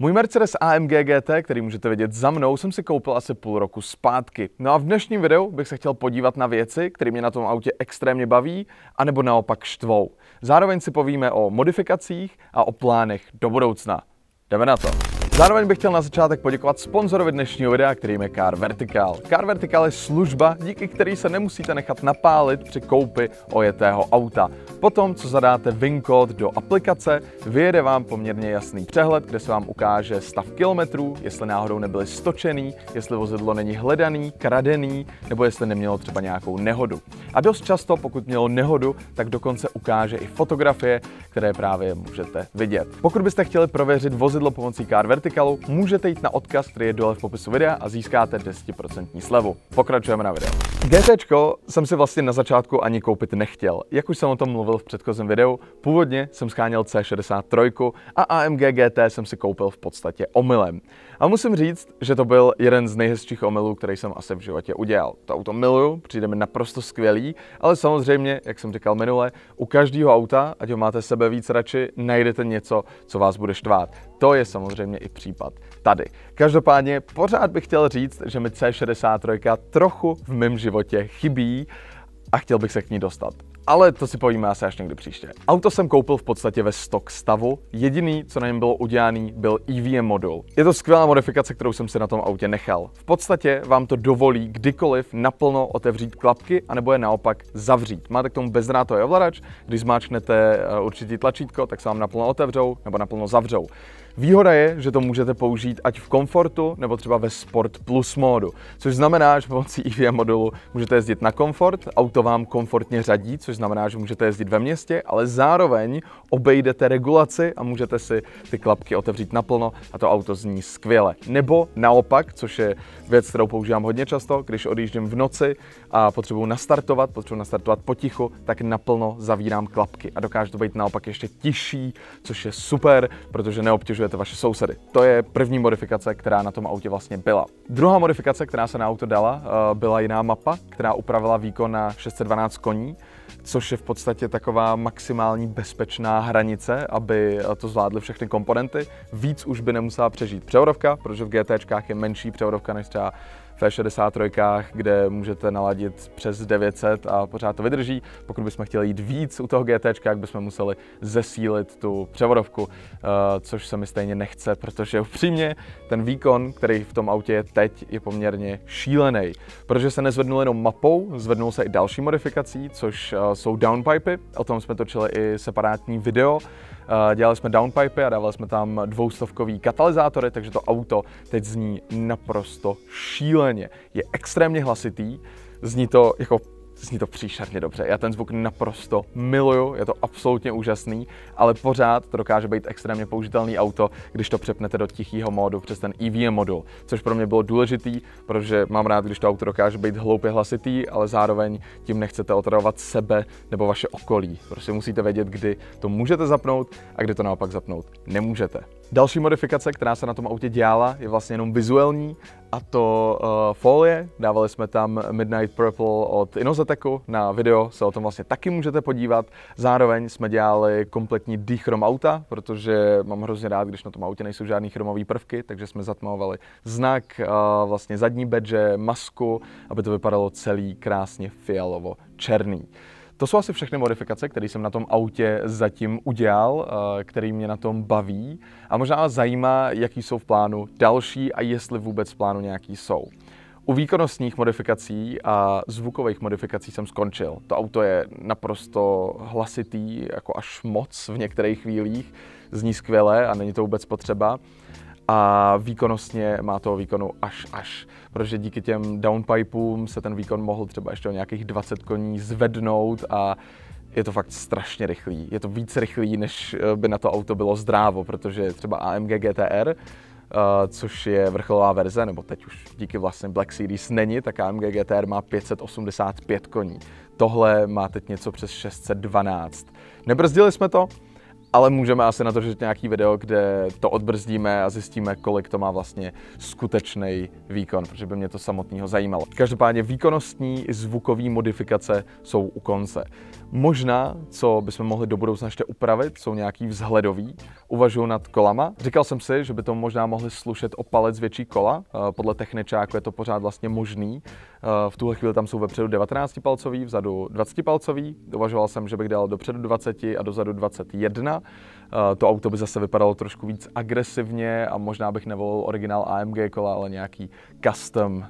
Můj Mercedes AMG GT, který můžete vidět za mnou, jsem si koupil asi půl roku zpátky. No a v dnešním videu bych se chtěl podívat na věci, které mě na tom autě extrémně baví, anebo naopak štvou. Zároveň si povíme o modifikacích a o plánech do budoucna. Jdeme na to. Zároveň bych chtěl na začátek poděkovat sponzorovi dnešního videa, kterým je Car Vertical. Car Vertical je služba, díky které se nemusíte nechat napálit při koupi ojetého auta. Potom, co zadáte VIN kód do aplikace, vyjede vám poměrně jasný přehled, kde se vám ukáže stav kilometrů, jestli náhodou nebyly stočený, jestli vozidlo není hledaný, kradený, nebo jestli nemělo třeba nějakou nehodu. A dost často, pokud mělo nehodu, tak dokonce ukáže i fotografie, které právě můžete vidět. Pokud byste chtěli prověřit vozidlo pomocí Car Vertical, Verticalu, můžete jít na odkaz, který je dole v popisu videa a získáte 10% slevu. Pokračujeme na video. GT jsem si vlastně na začátku ani koupit nechtěl. Jak už jsem o tom mluvil v předchozím videu, původně jsem scháněl C63 a AMG GT jsem si koupil v podstatě omylem. A musím říct, že to byl jeden z nejhezčích omylů, který jsem asi v životě udělal. To auto miluju, přijde mi naprosto skvělý, ale samozřejmě, jak jsem říkal minule, u každého auta, ať ho máte sebe víc radši, najdete něco, co vás bude štvát. To je samozřejmě i případ tady. Každopádně pořád bych chtěl říct, že mi C63 trochu v mém životě chybí a chtěl bych se k ní dostat ale to si povíme asi až někdy příště. Auto jsem koupil v podstatě ve stock stavu. Jediný, co na něm bylo udělaný, byl EVM modul. Je to skvělá modifikace, kterou jsem si na tom autě nechal. V podstatě vám to dovolí kdykoliv naplno otevřít klapky, anebo je naopak zavřít. Máte k tomu bezdrátový ovladač, když zmáčknete eh, určitý tlačítko, tak se vám naplno otevřou nebo naplno zavřou. Výhoda je, že to můžete použít ať v komfortu nebo třeba ve Sport Plus módu, což znamená, že pomocí EVM modulu můžete jezdit na komfort, auto vám komfortně řadí, což znamená, že můžete jezdit ve městě, ale zároveň obejdete regulaci a můžete si ty klapky otevřít naplno a to auto zní skvěle. Nebo naopak, což je věc, kterou používám hodně často, když odjíždím v noci a potřebuji nastartovat, potřebuji nastartovat potichu, tak naplno zavírám klapky a dokáže to být naopak ještě tižší, což je super, protože neobtěžujete vaše sousedy. To je první modifikace, která na tom autě vlastně byla. Druhá modifikace, která se na auto dala, eh, byla jiná mapa, která upravila výkon na 612 koní což je v podstatě taková maximální bezpečná hranice, aby to zvládly všechny komponenty. Víc už by nemusela přežít převodovka, protože v GT je menší převodovka než třeba V63, kde můžete naladit přes 900 a pořád to vydrží. Pokud bychom chtěli jít víc u toho GT, jak bychom museli zesílit tu převodovku, eh, což se mi stejně nechce, protože upřímně ten výkon, který v tom autě je teď, je poměrně šílený. Protože se nezvednul jenom mapou, zvednul se i další modifikací, což eh, jsou downpipy. O tom jsme točili i separátní video. Eh, dělali jsme downpipy a dávali jsme tam dvoustovkový katalyzátory, takže to auto teď zní naprosto šíleně. Je extrémně hlasitý, zní to jako Zní to příšerně dobře. Já ten zvuk naprosto miluju, je to absolutně úžasný, ale pořád to dokáže být extrémně použitelný auto, když to přepnete do tichého módu přes ten EVM modul, což pro mě bylo důležitý, protože mám rád, když to auto dokáže být hloupě hlasitý, ale zároveň tím nechcete otravovat sebe nebo vaše okolí. Prostě musíte vědět, kdy to můžete zapnout a kdy to naopak zapnout nemůžete. Další modifikace, která se na tom autě dělala, je vlastně jenom vizuální a to uh, folie. Dávali jsme tam Midnight Purple od Inozeteku, na video se o tom vlastně taky můžete podívat. Zároveň jsme dělali kompletní dichrom auta, protože mám hrozně rád, když na tom autě nejsou žádný chromové prvky, takže jsme zatmalovali znak, uh, vlastně zadní bedže, masku, aby to vypadalo celý krásně fialovo-černý. To jsou asi všechny modifikace, které jsem na tom autě zatím udělal, eh, který mě na tom baví. A možná vás zajímá, jaký jsou v plánu další a jestli vůbec v plánu nějaký jsou. U výkonnostních modifikací a zvukových modifikací jsem skončil. To auto je naprosto hlasitý, jako až moc v některých chvílích. Zní skvěle a není to vůbec potřeba a výkonnostně má toho výkonu až až, protože díky těm downpipům se ten výkon mohl třeba ještě o nějakých 20 koní zvednout a je to fakt strašně rychlý. Je to víc rychlý, než eh, by na to auto bylo zdrávo, protože třeba AMG GTR, eh, což je vrcholová verze, nebo teď už díky vlastně Black Series není, tak AMG GTR má 585 koní. Tohle má teď něco přes 612. Nebrzdili jsme to, ale můžeme asi natočit nějaký video, kde to odbrzdíme a zjistíme, kolik to má vlastně skutečný výkon, protože by mě to samotného zajímalo. Každopádně výkonnostní i zvukové modifikace jsou u konce. Možná, co bychom mohli do budoucna ještě upravit, jsou nějaký vzhledový. uvažuji nad kolama. Říkal jsem si, že by to možná mohli slušet o palec větší kola. Eh, podle techničáku je to pořád vlastně možný. Eh, v tuhle chvíli tam jsou vepředu 19 palcový, vzadu 20 palcový. Uvažoval jsem, že bych dal dopředu 20 a dozadu 21. Eh, to auto by zase vypadalo trošku víc agresivně a možná bych nevolil originál AMG kola, ale nějaký custom.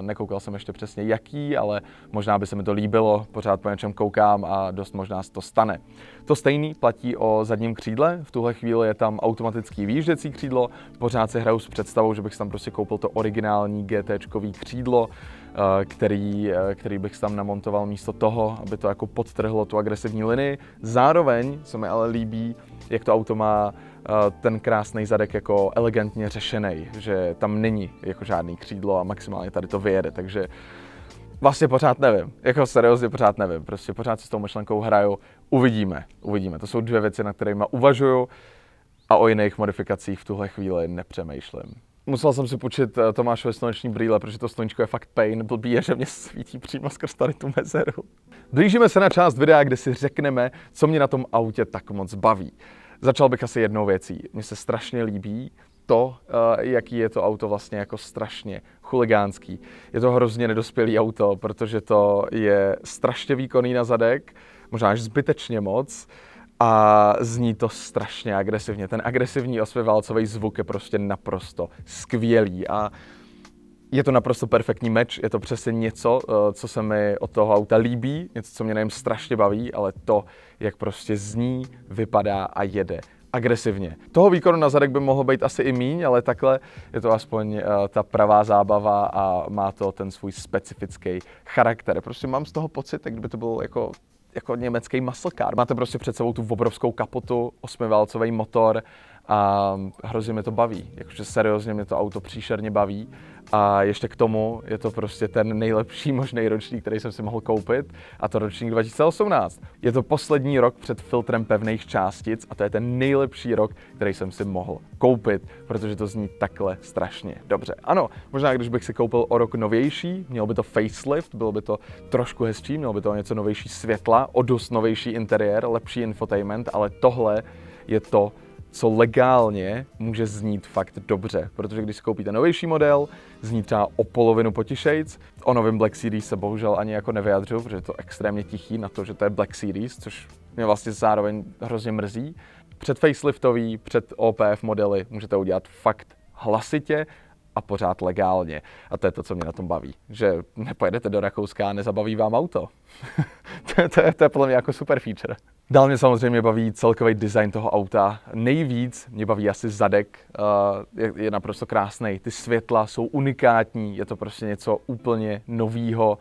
Nekoukal jsem ještě přesně jaký, ale možná by se mi to líbilo. Pořád po něčem koukám a dost možná se to stane. To stejný platí o zadním křídle. V tuhle chvíli je tam automatický výjížděcí křídlo. Pořád si hraju s představou, že bych tam prostě koupil to originální GT křídlo, eh, který, eh, který bych tam namontoval místo toho, aby to jako podtrhlo tu agresivní linii. Zároveň se mi ale líbí, jak to auto má eh, ten krásný zadek jako elegantně řešený, že tam není jako žádný křídlo a maximálně tady to vyjede, takže vlastně pořád nevím. Jako seriózně pořád nevím. Prostě pořád si s tou myšlenkou hraju. Uvidíme, uvidíme. To jsou dvě věci, na kterými uvažuju a o jiných modifikacích v tuhle chvíli nepřemýšlím. Musel jsem si počít eh, Tomášové sluneční brýle, protože to sluníčko je fakt pain. Blbý je, že mě svítí přímo skrz tady tu mezeru. Blížíme se na část videa, kde si řekneme, co mě na tom autě tak moc baví. Začal bych asi jednou věcí. Mně se strašně líbí to, eh, jaký je to auto vlastně jako strašně chuligánský. Je to hrozně nedospělý auto, protože to je strašně výkonný na zadek, možná až zbytečně moc a zní to strašně agresivně. Ten agresivní osmiválcový zvuk je prostě naprosto skvělý a je to naprosto perfektní meč, je to přesně něco, eh, co se mi od toho auta líbí, něco, co mě nejen strašně baví, ale to, jak prostě zní, vypadá a jede agresivně. Toho výkonu na zadek by mohlo být asi i míň, ale takhle je to aspoň uh, ta pravá zábava a má to ten svůj specifický charakter. Prostě mám z toho pocit, jak kdyby to byl jako jako německý muscle car. Máte prostě před sebou tu obrovskou kapotu, osmiválcový motor, a hrozně mě to baví. Jakože seriózně mě to auto příšerně baví. A ještě k tomu je to prostě ten nejlepší možný ročník, který jsem si mohl koupit, a to ročník 2018. Je to poslední rok před filtrem pevných částic a to je ten nejlepší rok, který jsem si mohl koupit, protože to zní takhle strašně dobře. Ano, možná když bych si koupil o rok novější, měl by to facelift, bylo by to trošku hezčí, mělo by to něco novější světla, o dost novější interiér, lepší infotainment, ale tohle je to, co legálně může znít fakt dobře, protože když si koupíte novější model, zní třeba o polovinu potišejc. O novém Black Series se bohužel ani jako nevyjadřuju, protože je to extrémně tichý na to, že to je Black Series, což mě vlastně zároveň hrozně mrzí. Před faceliftový, před OPF modely můžete udělat fakt hlasitě a pořád legálně. A to je to, co mě na tom baví. Že nepojedete do Rakouska a nezabaví vám auto. to, to, je, to je podle mě jako super feature. Dál mě samozřejmě baví celkový design toho auta. Nejvíc mě baví asi zadek, je, je naprosto krásný. Ty světla jsou unikátní, je to prostě něco úplně novýho.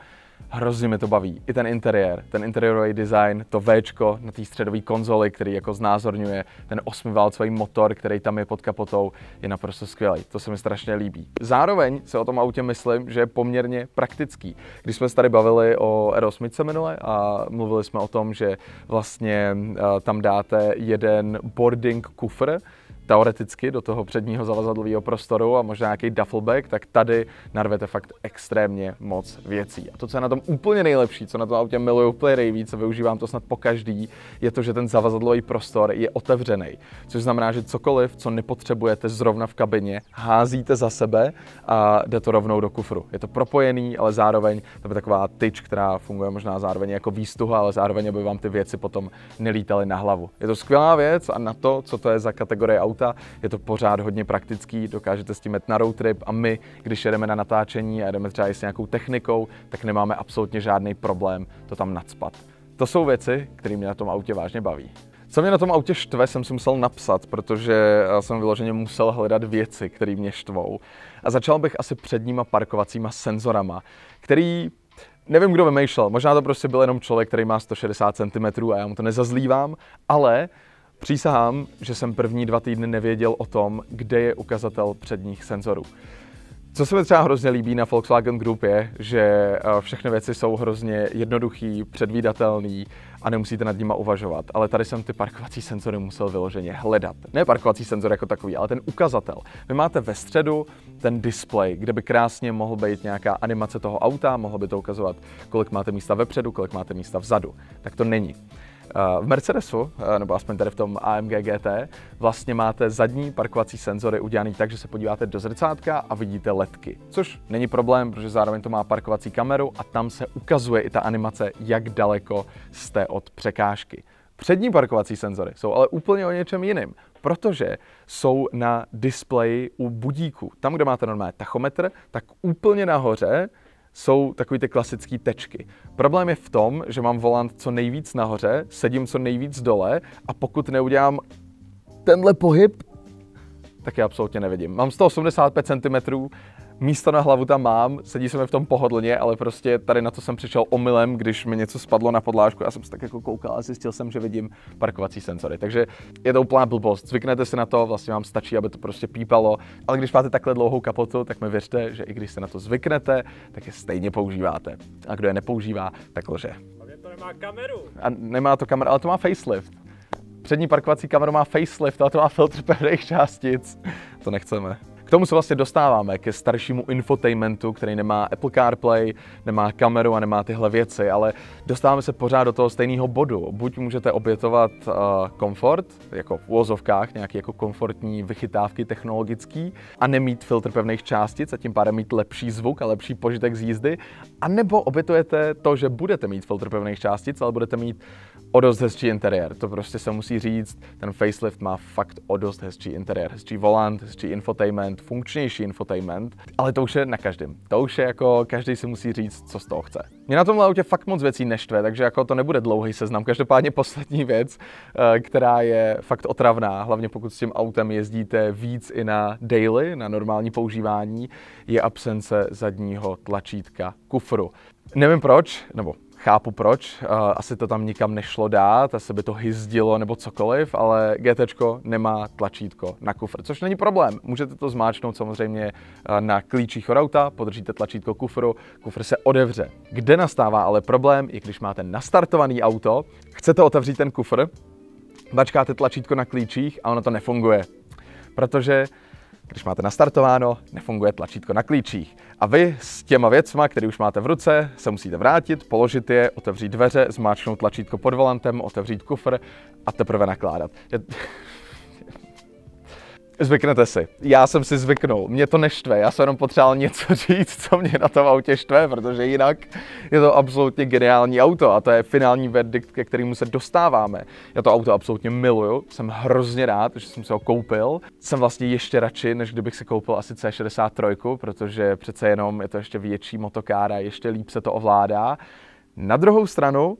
Hrozně mi to baví. I ten interiér, ten interiérový design, to V na té středové konzoli, který jako znázorňuje ten osmiválcový motor, který tam je pod kapotou, je naprosto skvělý. To se mi strašně líbí. Zároveň se o tom autě myslím, že je poměrně praktický. Když jsme se tady bavili o R8 minule a mluvili jsme o tom, že vlastně uh, tam dáte jeden boarding kufr, teoreticky do toho předního zavazadlového prostoru a možná nějaký duffelbag, tak tady narvete fakt extrémně moc věcí. A to, co je na tom úplně nejlepší, co na tom autě miluju úplně nejvíc a využívám to snad po každý, je to, že ten zavazadlový prostor je otevřený. Což znamená, že cokoliv, co nepotřebujete zrovna v kabině, házíte za sebe a jde to rovnou do kufru. Je to propojený, ale zároveň to je taková tyč, která funguje možná zároveň jako výstuha, ale zároveň, aby vám ty věci potom nelítaly na hlavu. Je to skvělá věc a na to, co to je za kategorie auta, auta, je to pořád hodně praktický, dokážete s tím jet na road trip a my, když jedeme na natáčení a jdeme třeba i s nějakou technikou, tak nemáme absolutně žádný problém to tam nadspat. To jsou věci, které mě na tom autě vážně baví. Co mě na tom autě štve, jsem si musel napsat, protože jsem vyloženě musel hledat věci, které mě štvou. A začal bych asi předníma parkovacíma senzorama, který nevím, kdo vymýšlel. Možná to prostě byl jenom člověk, který má 160 cm a já mu to nezazlívám, ale Přísahám, že jsem první dva týdny nevěděl o tom, kde je ukazatel předních senzorů. Co se mi třeba hrozně líbí na Volkswagen Group je, že eh, všechny věci jsou hrozně jednoduchý, předvídatelný a nemusíte nad nima uvažovat. Ale tady jsem ty parkovací senzory musel vyloženě hledat. Ne parkovací senzor jako takový, ale ten ukazatel. Vy máte ve středu ten display, kde by krásně mohl být nějaká animace toho auta, mohlo by to ukazovat, kolik máte místa vepředu, kolik máte místa vzadu. Tak to není. V Mercedesu, nebo aspoň tady v tom AMG GT, vlastně máte zadní parkovací senzory udělaný tak, že se podíváte do zrcátka a vidíte ledky. Což není problém, protože zároveň to má parkovací kameru a tam se ukazuje i ta animace, jak daleko jste od překážky. Přední parkovací senzory jsou ale úplně o něčem jiným, protože jsou na displeji u budíku. Tam, kde máte normálně tachometr, tak úplně nahoře jsou takový ty klasické tečky. Problém je v tom, že mám volant co nejvíc nahoře, sedím co nejvíc dole a pokud neudělám tenhle pohyb, tak je absolutně nevidím. Mám 185 cm, místo na hlavu tam mám, sedí se mi v tom pohodlně, ale prostě tady na to jsem přišel omylem, když mi něco spadlo na podlážku. Já jsem se tak jako koukal a zjistil jsem, že vidím parkovací senzory. Takže je to úplná blbost. Zvyknete si na to, vlastně vám stačí, aby to prostě pípalo. Ale když máte takhle dlouhou kapotu, tak mi věřte, že i když se na to zvyknete, tak je stejně používáte. A kdo je nepoužívá, tak lže. to nemá kameru. A nemá to kameru, ale to má facelift. Přední parkovací kameru má facelift, ale to má filtr pevných částic. To nechceme. K tomu se vlastně dostáváme ke staršímu infotainmentu, který nemá Apple CarPlay, nemá kameru a nemá tyhle věci, ale dostáváme se pořád do toho stejného bodu. Buď můžete obětovat uh, komfort, jako v úvozovkách, nějaký jako komfortní vychytávky technologický, a nemít filtr pevných částic a tím pádem mít lepší zvuk a lepší požitek z jízdy, a nebo obětujete to, že budete mít filtr pevných částic, ale budete mít o dost hezčí interiér. To prostě se musí říct, ten facelift má fakt o dost hezčí interiér, hezčí volant, hezčí infotainment, funkčnější infotainment, ale to už je na každém. To už je jako každý si musí říct, co z toho chce. Mě na tomhle autě fakt moc věcí neštve, takže jako to nebude dlouhý seznam. Každopádně poslední věc, eh, která je fakt otravná, hlavně pokud s tím autem jezdíte víc i na daily, na normální používání, je absence zadního tlačítka kufru. Nevím proč, nebo chápu proč, asi to tam nikam nešlo dát, asi by to hyzdilo nebo cokoliv, ale GT nemá tlačítko na kufr, což není problém. Můžete to zmáčknout samozřejmě na klíčích od auta, podržíte tlačítko kufru, kufr se odevře. Kde nastává ale problém, je když máte nastartovaný auto, chcete otevřít ten kufr, mačkáte tlačítko na klíčích a ono to nefunguje. Protože když máte nastartováno, nefunguje tlačítko na klíčích. A vy s těma věcma, které už máte v ruce, se musíte vrátit, položit je, otevřít dveře, zmáčknout tlačítko pod volantem, otevřít kufr a teprve nakládat. Zvyknete si. Já jsem si zvyknul. Mě to neštve. Já jsem jenom potřeboval něco říct, co mě na tom autě štve, protože jinak je to absolutně geniální auto a to je finální verdikt, ke kterému se dostáváme. Já to auto absolutně miluju. Jsem hrozně rád, že jsem si ho koupil. Jsem vlastně ještě radši, než kdybych si koupil asi C63, protože přece jenom je to ještě větší motokára, ještě líp se to ovládá. Na druhou stranu,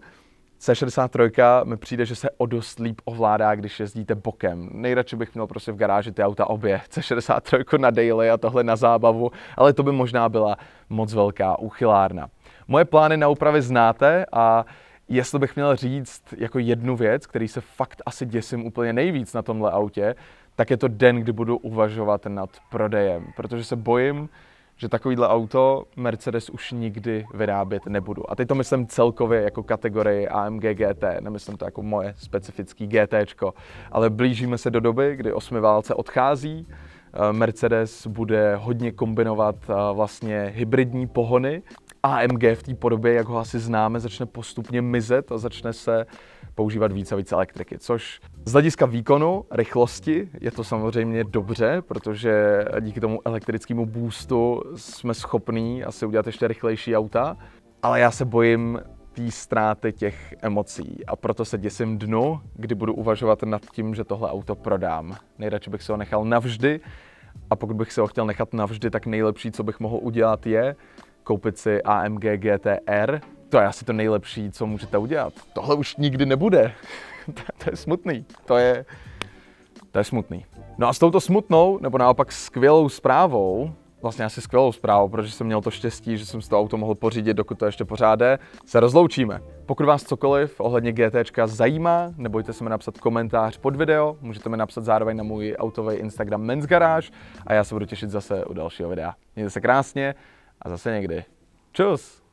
C63 mi přijde, že se o dost líp ovládá, když jezdíte bokem. Nejradši bych měl prostě v garáži ty auta obě. C63 na daily a tohle na zábavu, ale to by možná byla moc velká úchylárna. Moje plány na úpravy znáte a jestli bych měl říct jako jednu věc, který se fakt asi děsím úplně nejvíc na tomhle autě, tak je to den, kdy budu uvažovat nad prodejem, protože se bojím, že takovýhle auto Mercedes už nikdy vyrábět nebudu. A teď to myslím celkově jako kategorii AMG GT, nemyslím to jako moje specifický GT, ale blížíme se do doby, kdy osmi válce odchází, eh, Mercedes bude hodně kombinovat eh, vlastně hybridní pohony. AMG v té podobě, jak ho asi známe, začne postupně mizet a začne se používat více a více elektriky, což z hlediska výkonu, rychlosti je to samozřejmě dobře, protože díky tomu elektrickému boostu jsme schopní asi udělat ještě rychlejší auta, ale já se bojím té ztráty těch emocí a proto se děsím dnu, kdy budu uvažovat nad tím, že tohle auto prodám. Nejradši bych si ho nechal navždy a pokud bych si ho chtěl nechat navždy, tak nejlepší, co bych mohl udělat, je koupit si AMG GTR, to je asi to nejlepší, co můžete udělat. Tohle už nikdy nebude. to je smutný. To je, to je smutný. No a s touto smutnou, nebo naopak skvělou zprávou, vlastně asi skvělou zprávou, protože jsem měl to štěstí, že jsem si to auto mohl pořídit, dokud to ještě pořád je, se rozloučíme. Pokud vás cokoliv ohledně GT zajímá, nebojte se mi napsat komentář pod video, můžete mi napsat zároveň na můj autový Instagram Men's Garage a já se budu těšit zase u dalšího videa. Mějte se krásně a zase někdy. Čus!